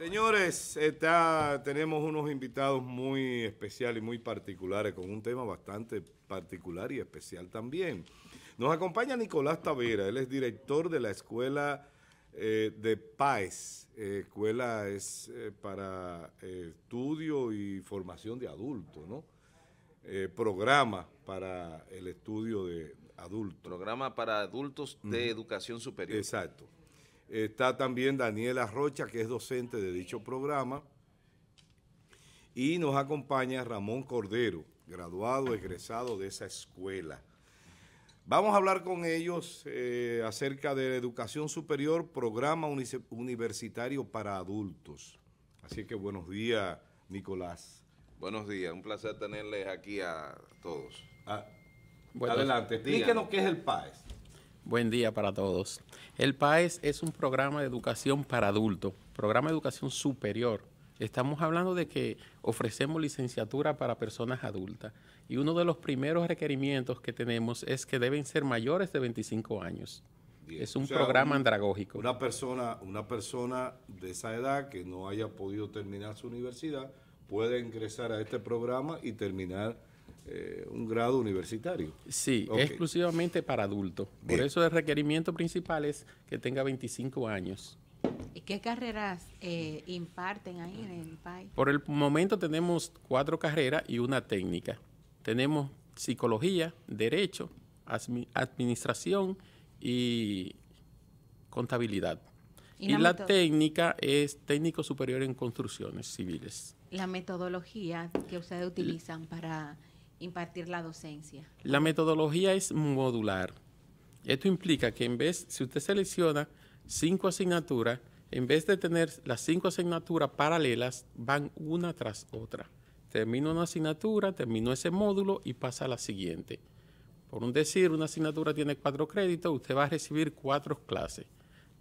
Señores, está, tenemos unos invitados muy especiales y muy particulares con un tema bastante particular y especial también. Nos acompaña Nicolás Tavera, él es director de la Escuela eh, de PAES. Eh, escuela es eh, para estudio y formación de adultos, ¿no? programa para el estudio de adultos. Programa para adultos de educación superior. Exacto. Está también Daniela Rocha, que es docente de dicho programa. Y nos acompaña Ramón Cordero, graduado, egresado de esa escuela. Vamos a hablar con ellos eh, acerca de la educación superior, programa universitario para adultos. Así que buenos días, Nicolás. Buenos días, un placer tenerles aquí a todos. Ah, adelante, explíquenos qué es el PAES. Buen día para todos. El PAES es un programa de educación para adultos, programa de educación superior. Estamos hablando de que ofrecemos licenciatura para personas adultas y uno de los primeros requerimientos que tenemos es que deben ser mayores de 25 años. Es un programa andragógico. Una persona, una persona de esa edad que no haya podido terminar su universidad puede ingresar a este programa y terminar eh, un grado universitario. Sí, exclusivamente para adultos. Por eso el requerimiento principal es que tenga 25 años. ¿Y qué carreras eh, imparten ahí en el país? Por el momento tenemos cuatro carreras y una técnica. Tenemos psicología, derecho, administración y contabilidad. Y, la, técnica es técnico superior en construcciones civiles. La metodología que ustedes utilizan para impartir la docencia? La metodología es modular. Esto implica que en vez, si usted selecciona cinco asignaturas, en vez de tener las cinco asignaturas paralelas, van una tras otra. Termina una asignatura, terminó ese módulo y pasa a la siguiente. Por un decir, una asignatura tiene cuatro créditos, usted va a recibir cuatro clases.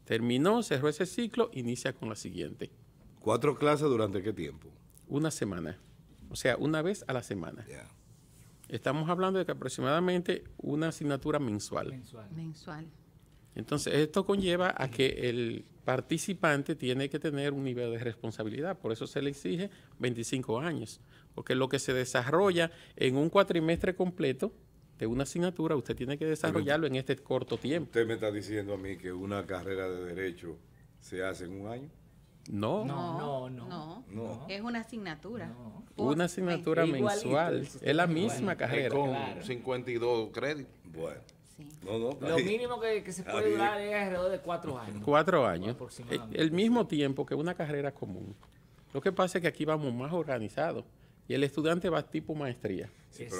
Terminó, cerró ese ciclo, inicia con la siguiente. ¿Cuatro clases durante qué tiempo? Una semana. O sea, una vez a la semana. Estamos hablando de que aproximadamente una asignatura mensual. Mensual. Entonces, esto conlleva a que el participante tiene que tener un nivel de responsabilidad, por eso se le exige 25 años, porque lo que se desarrolla en un cuatrimestre completo de una asignatura, usted tiene que desarrollarlo en este corto tiempo. ¿Usted me está diciendo a mí que una carrera de derecho se hace en un año? No. No, no, no. Es una asignatura. Una asignatura mensual. Es la misma carrera. Con 52 créditos. Bueno. No, no, Lo mínimo que, se puede durar es alrededor de cuatro años. Cuatro años. El, mismo tiempo que una carrera común. Lo que pasa es que aquí vamos más organizados y el estudiante va tipo maestría. ¿Es,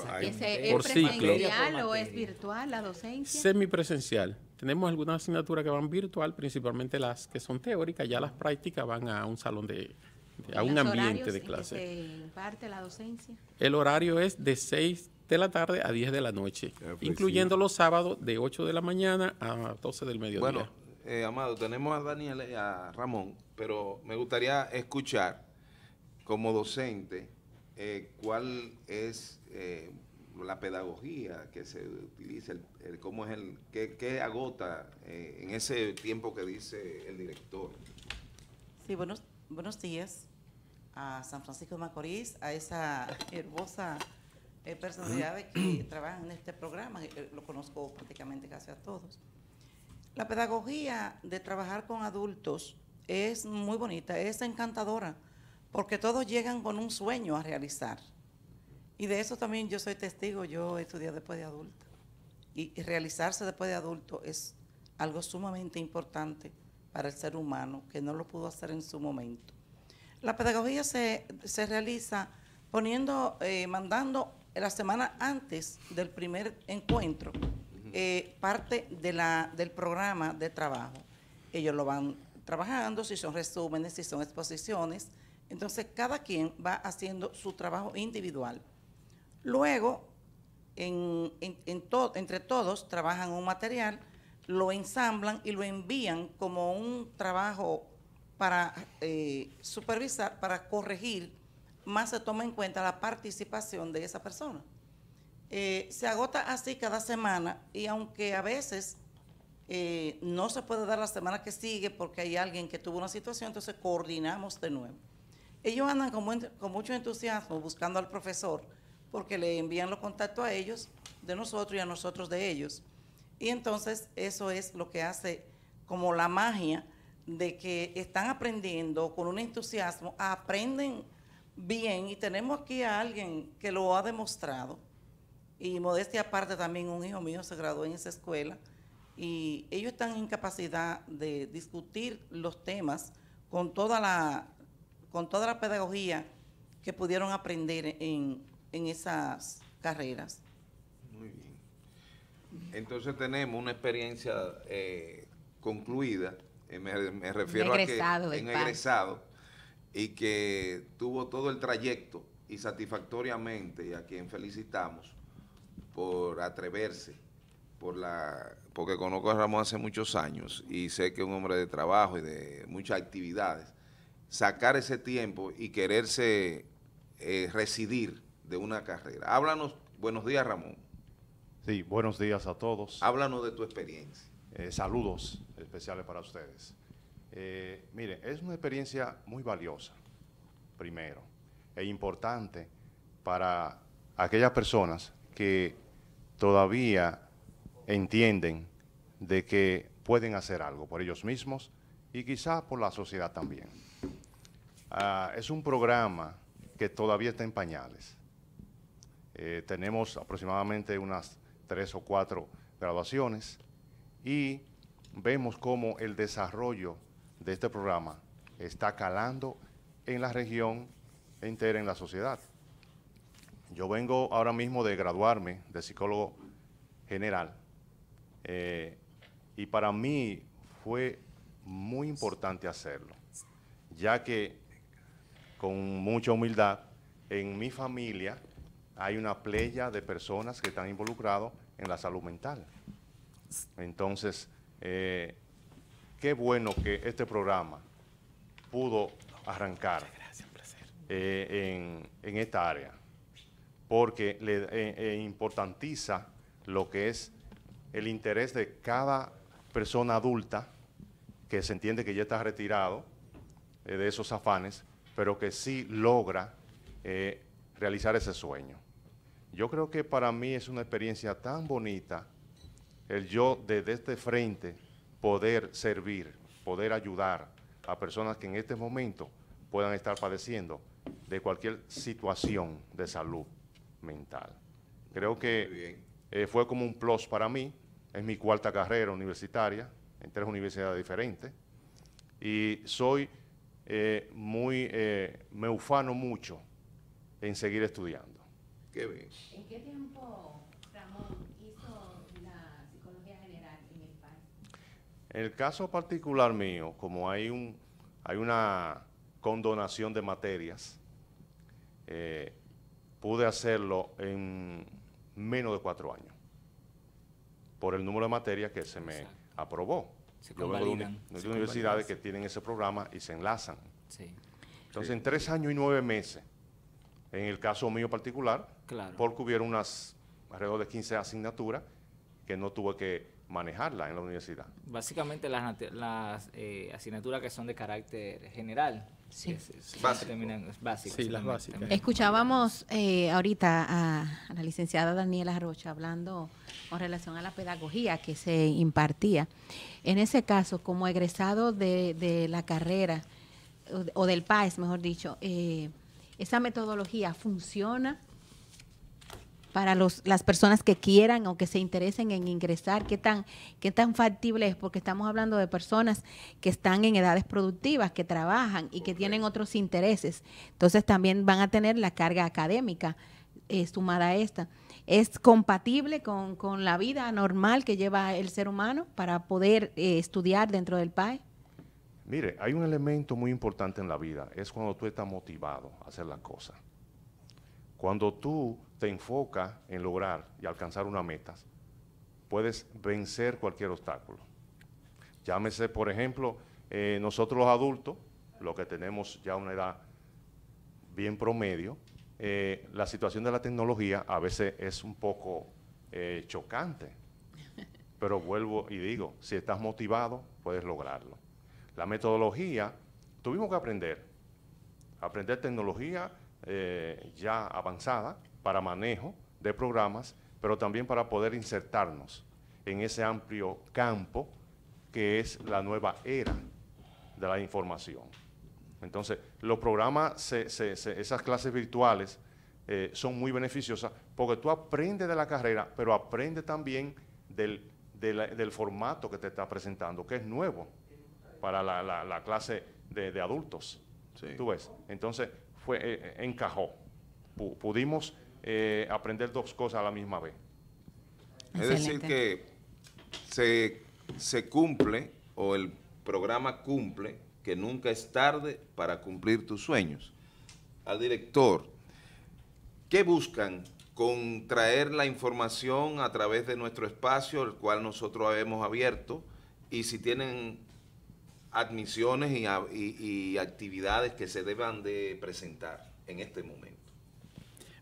presencial o es virtual la docencia? Semipresencial. Tenemos algunas asignaturas que van virtual, principalmente las que son teóricas, ya las prácticas van a un salón de, a un ambiente de clase. ¿Se imparte la docencia? El horario es de 6 de la tarde a 10 de la noche, incluyendo los sábados de 8 de la mañana a 12 del mediodía. Bueno, eh, Amado, tenemos a Daniel y a Ramón, pero me gustaría escuchar como docente eh, cuál es eh, la pedagogía que se utiliza, el, cómo es el, qué, agota eh, en ese tiempo que dice el director. Sí, buenos, buenos días a San Francisco de Macorís, a esa hermosa eh, personalidad que trabajan en este programa, eh, lo conozco prácticamente casi a todos. La pedagogía de trabajar con adultos es muy bonita, es encantadora, porque todos llegan con un sueño a realizar y de eso también yo soy testigo, yo estudié después de adulto. Y, realizarse después de adulto es algo sumamente importante para el ser humano, que no lo pudo hacer en su momento. La pedagogía se, realiza poniendo, eh, mandando la semana antes del primer encuentro eh, parte de la, del programa de trabajo. Ellos lo van trabajando, si son resúmenes, si son exposiciones. Entonces, cada quien va haciendo su trabajo individual. Luego, entre todos trabajan un material, lo ensamblan y lo envían como un trabajo para eh, supervisar, para corregir, más se toma en cuenta la participación de esa persona. Eh, se agota así cada semana y aunque a veces eh, no se puede dar la semana que sigue porque hay alguien que tuvo una situación, entonces coordinamos de nuevo. Ellos andan con, mucho entusiasmo buscando al profesor porque le envían los contactos a ellos, de nosotros y a nosotros de ellos. Y entonces eso es lo que hace como la magia de que están aprendiendo con un entusiasmo, aprenden bien y tenemos aquí a alguien que lo ha demostrado. Y modestia aparte también un hijo mío se graduó en esa escuela y ellos están en capacidad de discutir los temas con toda la, con toda la pedagogía que pudieron aprender en, en esas carreras. Muy bien. Entonces tenemos una experiencia eh, concluida, eh, me, me refiero egresado a que en egresado y que tuvo todo el trayecto y satisfactoriamente y a quien felicitamos por atreverse, por la porque conozco a Ramón hace muchos años y sé que es un hombre de trabajo y de muchas actividades, sacar ese tiempo y quererse eh, residir de una carrera. Háblanos, buenos días Ramón, Sí, buenos días a todos. háblanos de tu experiencia. Eh, saludos especiales para ustedes. Eh, mire, es una experiencia muy valiosa, primero, e importante para aquellas personas que todavía entienden de que pueden hacer algo por ellos mismos y quizá por la sociedad también. Ah, es un programa que todavía está en pañales. Eh, tenemos aproximadamente unas tres o cuatro graduaciones y vemos cómo el desarrollo de este programa está calando en la región entera, en la sociedad. Yo vengo ahora mismo de graduarme de psicólogo general eh, y para mí fue muy importante hacerlo, ya que con mucha humildad, en mi familia hay una playa de personas que están involucrados en la salud mental. Entonces, eh, qué bueno que este programa pudo arrancar eh, en, en esta área, porque le eh, eh, importantiza lo que es el interés de cada persona adulta que se entiende que ya está retirado de esos afanes, pero que sí logra eh, realizar ese sueño. Yo creo que para mí es una experiencia tan bonita el yo desde este frente poder servir, poder ayudar a personas que en este momento puedan estar padeciendo de cualquier situación de salud mental. Creo que eh, fue como un plus para mí, es mi cuarta carrera universitaria en tres universidades diferentes y soy eh, muy, eh, me ufano mucho en seguir estudiando. Qué bien. ¿En qué tiempo Ramón hizo la psicología general en el país? En el caso particular mío, como hay, un, hay una condonación de materias, eh, pude hacerlo en menos de cuatro años, por el número de materias que se me Exacto. aprobó. Se Yo vengo de, de universidades que tienen ese programa y se enlazan. Sí, Entonces, en tres años y nueve meses, en el caso mío particular, claro. porque hubieron unas alrededor de 15 asignaturas que no tuve que manejarla en la universidad. Básicamente las, las eh, asignaturas que son de carácter general. Sí. es- es- Básico. terminan- es básico, Sí, las básicas. Escuchábamos eh, ahorita a, a la licenciada Daniela Rocha hablando con relación a la pedagogía que se impartía. En ese caso, como egresado de, de la carrera o del PAES, mejor dicho, eh, ¿esa metodología funciona para los, las personas que quieran o que se interesen en ingresar? ¿Qué tan, ¿Qué tan factible es? Porque estamos hablando de personas que están en edades productivas, que trabajan y que tienen otros intereses. Entonces también van a tener la carga académica eh, sumada a esta. ¿Es compatible con, con la vida normal que lleva el ser humano para poder eh, estudiar dentro del PAE? Mire, hay un elemento muy importante en la vida, es cuando tú estás motivado a hacer las cosas. Cuando tú te enfocas en lograr y alcanzar una meta, puedes vencer cualquier obstáculo. Llámese, por ejemplo, eh, nosotros los adultos, los que tenemos ya una edad bien promedio, eh, la situación de la tecnología a veces es un poco eh, chocante. pero vuelvo y digo, si estás motivado, puedes lograrlo. La metodología, tuvimos que aprender, aprender tecnología eh, ya avanzada para manejo de programas, pero también para poder insertarnos en ese amplio campo que es la nueva era de la información. Entonces, los programas, esas clases virtuales eh, son muy beneficiosas porque tú aprendes de la carrera, pero aprendes también del, del formato que te está presentando, que es nuevo para la, clase de, adultos. ¿Tú ves? Entonces, fue, eh, eh, encajó. pudimos aprender dos cosas a la misma vez. Es decir, que se, se cumple o el programa cumple que nunca es tarde para cumplir tus sueños. Al director, ¿qué buscan con traer la información a través de nuestro espacio, el cual nosotros hemos abierto? Y si tienen admisiones y, actividades que se deban de presentar en este momento.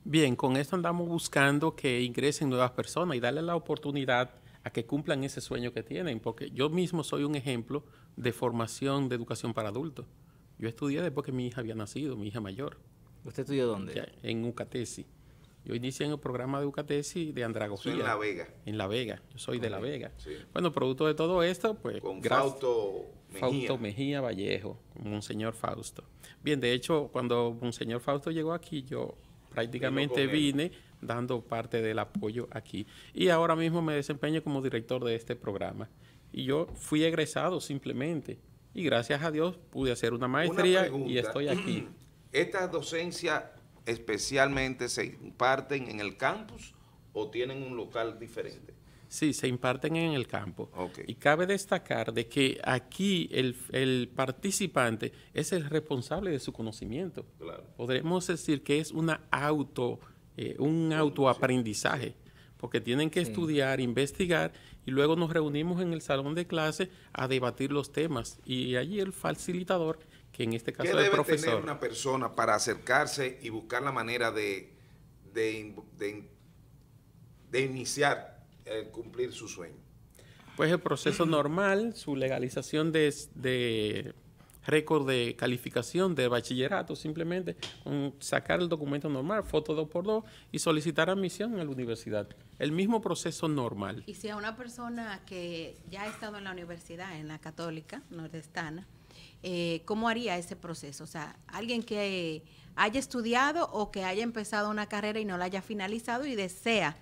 Bien, con esto andamos buscando que ingresen nuevas personas y darle la oportunidad a que cumplan ese sueño que tienen, porque yo mismo soy un ejemplo de formación de educación para adultos. Yo estudié después que mi hija había nacido, mi hija mayor. ¿Usted estudió dónde? en UCATESI. Yo inicié en el programa de UCATESI de andragogía. en La Vega. En La Vega. Yo soy de La Vega. Bueno, producto de todo esto, pues... Con Fausto Mejía. Fausto Mejía Vallejo, Monseñor Fausto. Bien, de hecho, cuando Monseñor Fausto llegó aquí, yo prácticamente vine dando parte del apoyo aquí. Y ahora mismo me desempeño como director de este programa. Y yo fui egresado simplemente. Y gracias a Dios pude hacer una maestría y estoy aquí. ¿Estas docencias especialmente se imparten en el campus o tienen un local diferente? Sí, se imparten en el campo. Y cabe destacar de que aquí el, participante es el responsable de su conocimiento. Podremos decir que es una auto, eh, un autoaprendizaje porque tienen que estudiar, investigar y luego nos reunimos en el salón de clase a debatir los temas y allí el facilitador, que en este caso es el profesor. ¿Qué debe tener una persona para acercarse y buscar la manera de, de, de, iniciar el cumplir su sueño? Pues el proceso normal, su legalización de récord de calificación de bachillerato, simplemente sacar el documento normal, foto 2 por 2 y solicitar admisión a la universidad. El mismo proceso normal. Y si a una persona que ya ha estado en la universidad, en la católica nordestana, eh, ¿cómo haría ese proceso? O sea, alguien que haya estudiado o que haya empezado una carrera y no la haya finalizado y desea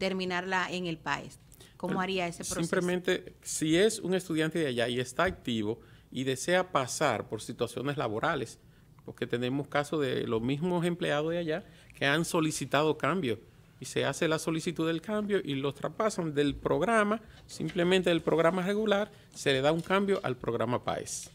terminarla en el país. ¿Cómo haría ese proceso? Simplemente, si es un estudiante de allá y está activo, y desea pasar por situaciones laborales, porque tenemos casos de los mismos empleados de allá que han solicitado cambio y se hace la solicitud del cambio y los traspasan del programa, simplemente del programa regular, se le da un cambio al programa PAES.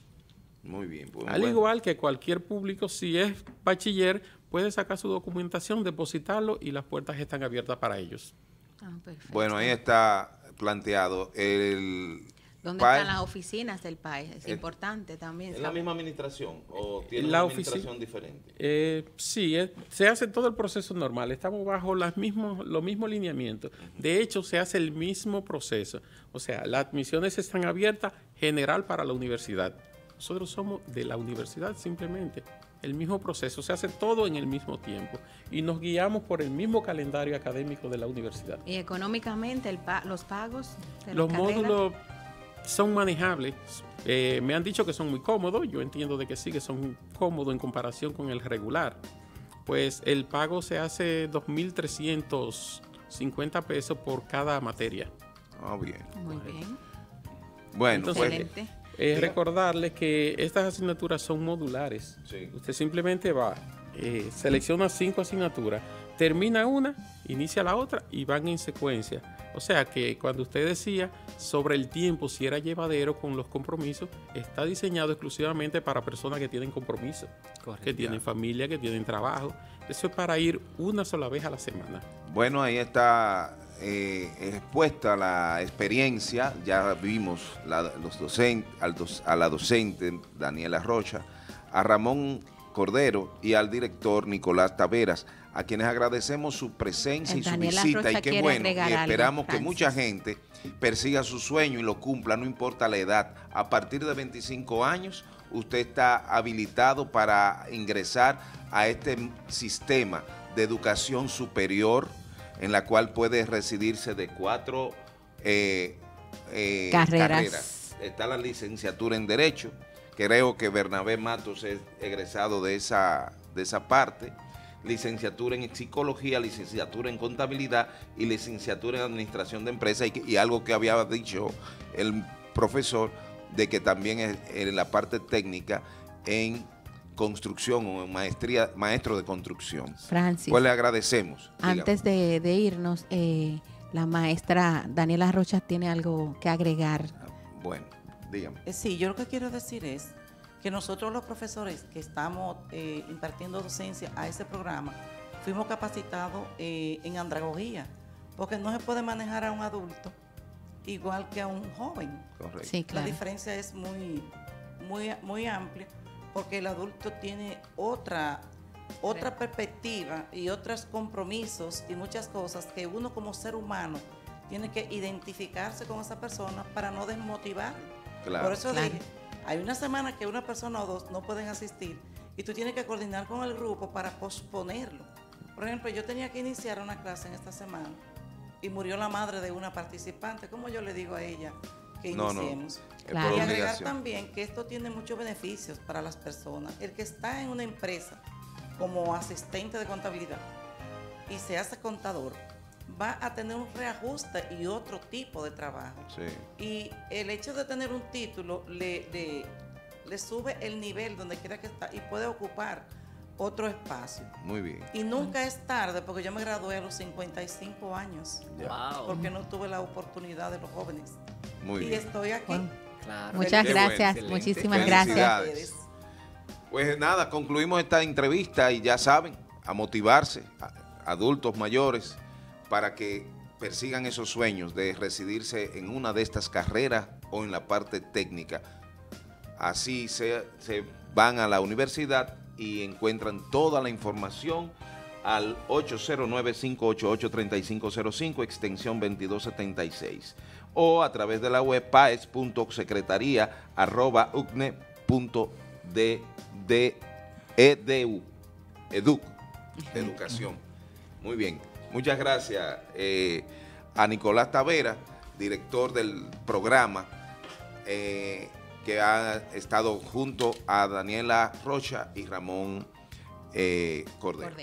Muy bien. Pues, al igual que cualquier público, si es bachiller, puede sacar su documentación, depositarlo y las puertas están abiertas para ellos. Ah, bueno, ahí está planteado el ¿Dónde están las oficinas del país? Es, importante también. ¿Es la misma administración o tiene una administración diferente? Eh, sí, se hace todo el proceso normal. Estamos bajo las mismos, los mismos lineamientos. De hecho, se hace el mismo proceso. O sea, las admisiones están abiertas general para la universidad. Nosotros somos de la universidad simplemente. El mismo proceso, se hace todo en el mismo tiempo y nos guiamos por el mismo calendario académico de la universidad. ¿Y económicamente los pagos? los módulos son manejables. Eh, me han dicho que son muy cómodos, yo entiendo de que sí, que son cómodos en comparación con el regular. Pues el pago se hace 2.350 pesos por cada materia. Ah, bien. Muy bien. Bueno, pues, eh, recordarles que estas asignaturas son modulares. Usted simplemente va, eh, selecciona cinco asignaturas, termina una, inicia la otra y van en secuencia o sea que cuando usted decía sobre el tiempo, si era llevadero con los compromisos, está diseñado exclusivamente para personas que tienen compromiso, que tienen familia, que tienen trabajo. Eso es para ir una sola vez a la semana. Bueno, ahí está eh, expuesta la experiencia, ya vimos los docentes, a la docente Daniela Rocha, a Ramón Cordero y al director Nicolás Taveras, a quienes agradecemos su presencia El y su Daniela visita. Rocha Y qué bueno, y algo, esperamos que mucha gente persiga su sueño y lo cumpla, no importa la edad. A partir de 25 años, usted está habilitado para ingresar a este sistema de educación superior en la cual puede residirse de cuatro eh, eh, Carreras. Está la licenciatura en Derecho. Creo que Bernabé Matos es egresado de esa, de esa parte. Licenciatura en Psicología, licenciatura en Contabilidad y licenciatura en Administración de Empresas. Y, algo que había dicho el profesor, de que también es en la parte técnica en construcción o maestría, maestro de construcción. Francis. Pues le agradecemos. Dígame. Antes de, de irnos, eh, la maestra Daniela Rocha tiene algo que agregar. Bueno, dígame. Eh, Sí, yo lo que quiero decir es que nosotros los profesores que estamos eh, impartiendo docencia a ese programa, fuimos capacitados eh, en andragogía, porque no se puede manejar a un adulto igual que a un joven. Correcto. Sí, claro. La diferencia es muy, muy, muy amplia, porque el adulto tiene otra, otra perspectiva y otros compromisos y muchas cosas que uno como ser humano tiene que identificarse con esa persona para no desmotivar. Claro. Por eso Claro. dije, hay una semana que una persona o dos no pueden asistir y tú tienes que coordinar con el grupo para posponerlo. Por ejemplo, yo tenía que iniciar una clase en esta semana y murió la madre de una participante. ¿Cómo yo le digo a ella que No, no, iniciemos? Claro. por Y agregar también que esto tiene muchos beneficios para las personas. El que está en una empresa como asistente de contabilidad y se hace contador, va a tener un reajuste y otro tipo de trabajo. Sí. Y el hecho de tener un título le, le- le sube el nivel donde quiera que está y puede ocupar otro espacio. Muy bien. Y nunca es tarde, porque yo me gradué a los 55 años, Wow. porque no tuve la oportunidad de los jóvenes. Muy y bien. estoy aquí. Claro. Muchas Qué gracias, bueno. muchísimas gracias. Pues nada, concluimos esta entrevista y ya saben, a motivarse, a- adultos mayores, para que persigan esos sueños de residirse en una de estas carreras o en la parte técnica. Así se, se van a la universidad y encuentran toda la información al 809-588-3505, extensión 2276, o a través de la web paes.secretaría.ucne.edu, educ, educación. Muy bien, muchas gracias eh, a Nicolás Tavera, director del programa, eh, que ha estado junto a Daniela Rocha y Ramón eh. Cordero.